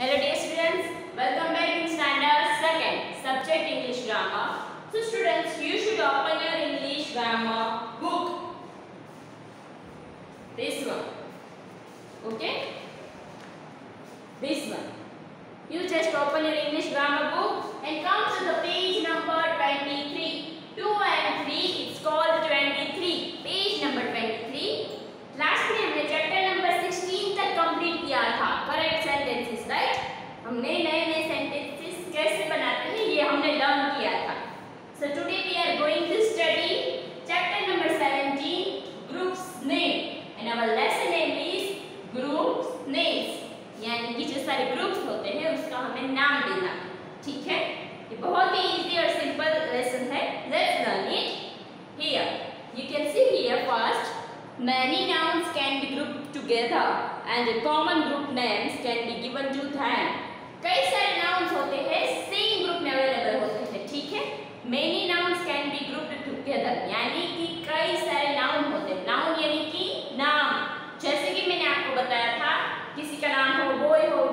Hello dear students, welcome back in standard 2nd, subject English grammar. So students, you should open your English grammar book. This one. Okay? This one. You just open your English grammar book and come to the page together and common group names can be given to them. कई सारे nouns होते हैं same group में available होते हैं ठीक है Many nouns can be grouped together यानी कि कई सारे noun होते हैं noun यानी कि नाम जैसे कि मैंने आपको बताया था किसी का नाम हो boy हो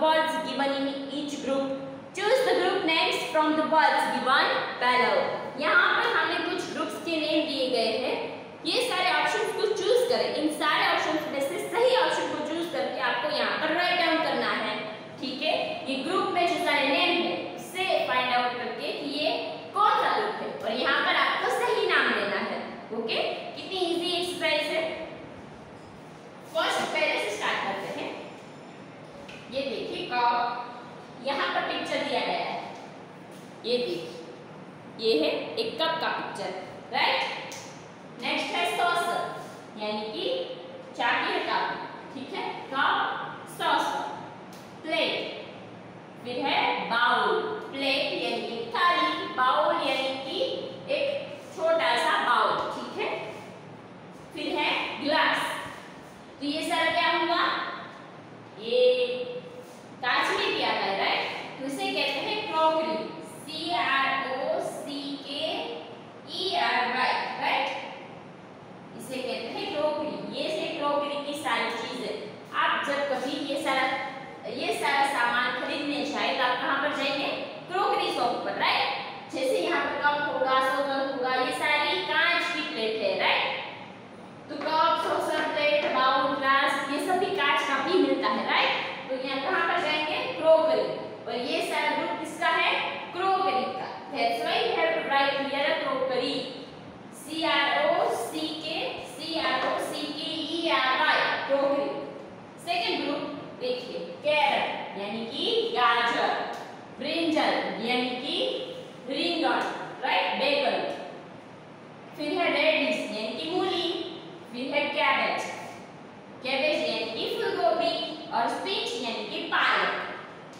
words given in each group choose the group names from the words given below यहाँ पर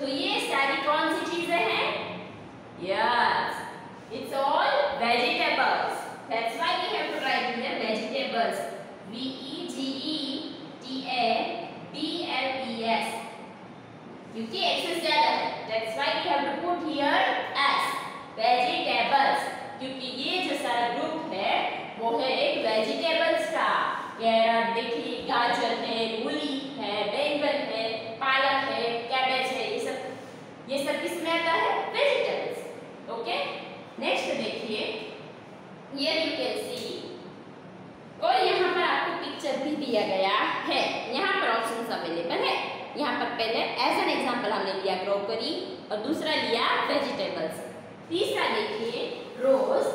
तो ये सारी कौन सी चीज़ें हैं? Yes it's all vegetables that's why we have to write here vegetables V E G E T A B L E S. क्योंकि एक्सेस ज़्यादा है? That's why we have to put here S vegetables क्योंकि ये जो सारा group है, वो है एक वेजिटेबल्स का कैरट देखिए गाजर है मूली आता है वेजिटेबल्स ओके नेक्स्ट देखिए यू कैन सी और यहाँ पर आपको पिक्चर भी दिया गया है। यहाँ पर ऑप्शन अवेलेबल है। यहाँ पर पहले एज एन एग्ज़ाम्पल हमने लिया क्रोकरी और दूसरा लिया वेजिटेबल्स तीसरा देखिए rose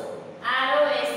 R O S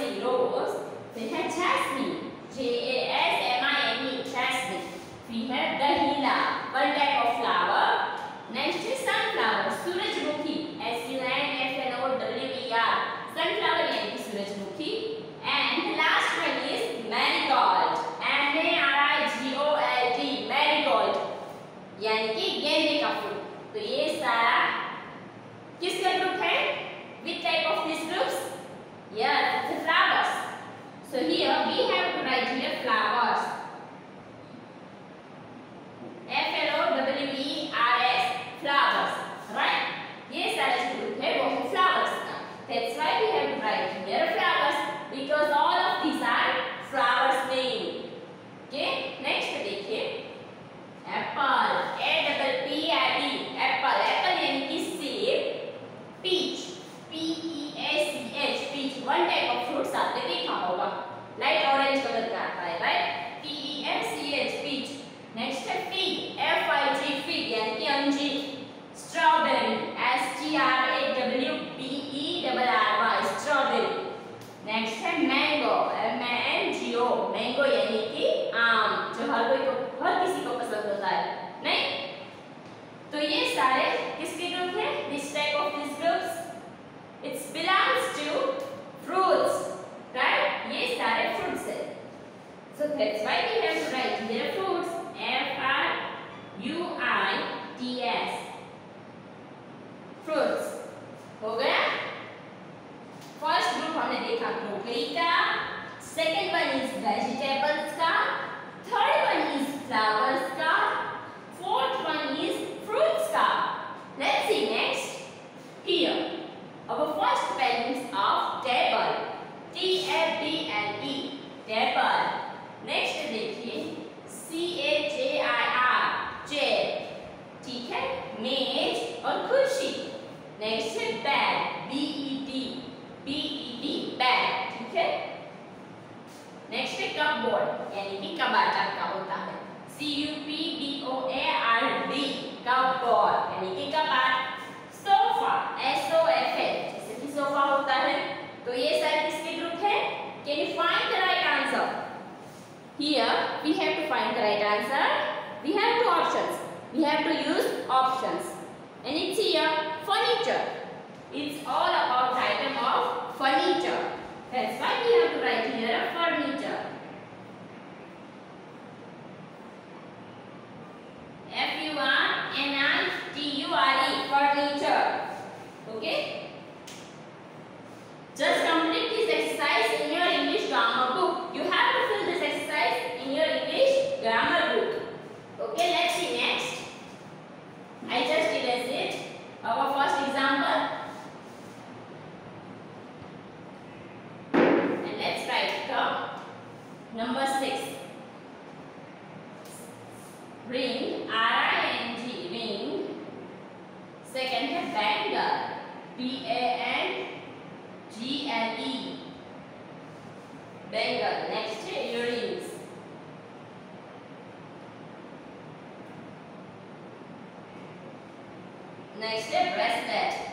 is vegetable options. And it's here, furniture. It's all about item of furniture. That's why we have to write here Bengal. Next, earrings. Next, bracelet.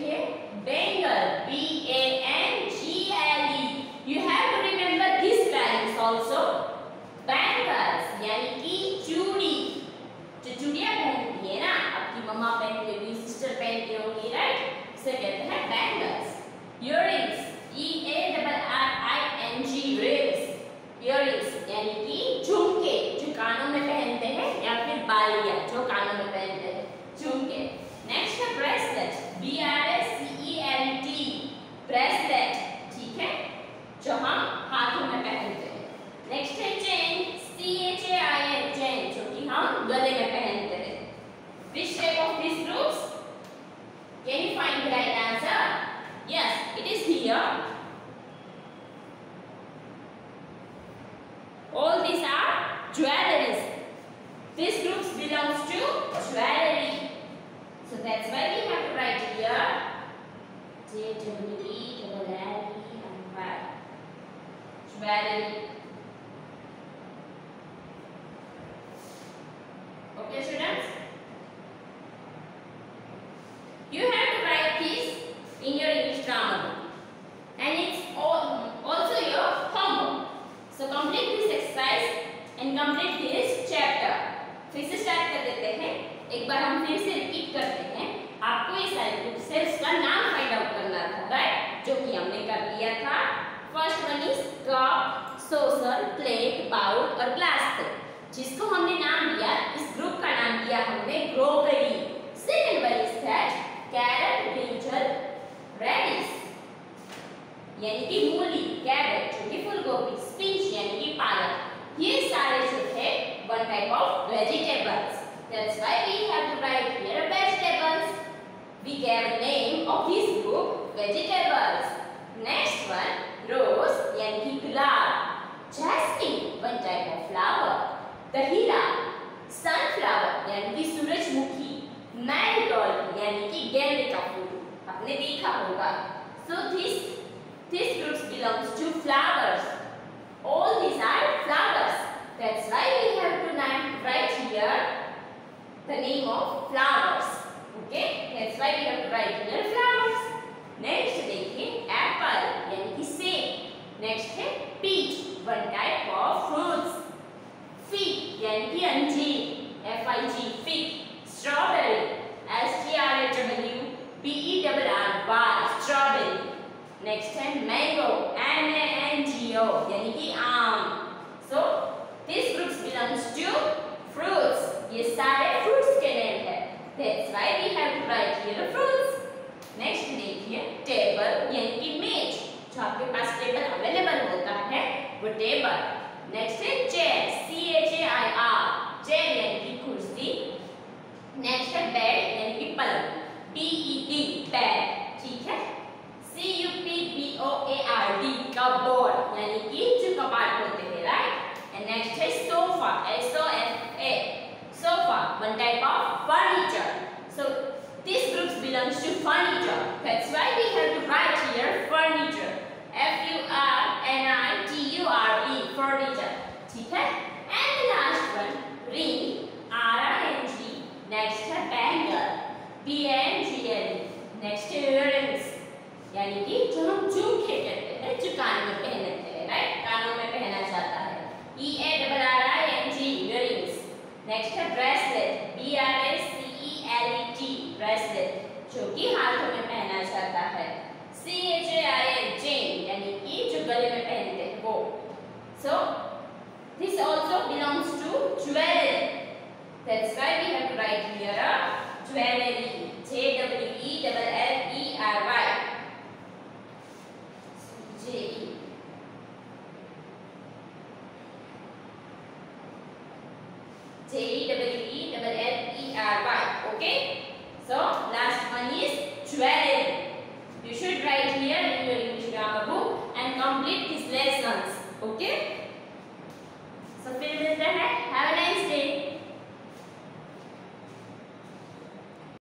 देखिए bangle B जिसको हमने नाम दिया, इस group का नाम दिया हमने grocery second one is that carrot brinjal radish यानी कि मूली कैरेट जो कि फूल गोभी स्पिंच यानी कि पालक। ये सारे जो थे one type of vegetables that's why we have to write here vegetables we give name of this group vegetables next one rose dahlia sunflower यानी कि सूरजमुखी मैरीगोल्ड यानी कि गेंदे का फूल आपने देखा होगा so this this fruits belongs to flowers all these are flowers that's why we have to write here the name of flowers okay that's why we have जो आपके पास टेबल अवेलेबल होता है, वो टेबल नेक्स्ट है chair C A J I R chair यानी कि कुर्सी. Next है बेड यानी कि पलंग. बी ई डी बेड ठीक है? C U P B O A R D cupboard यानी कि जो कबाट होते हैं राइट एंड नेक्स्ट है sofa S O F A sofa one type of furniture so this groups belongs to furniture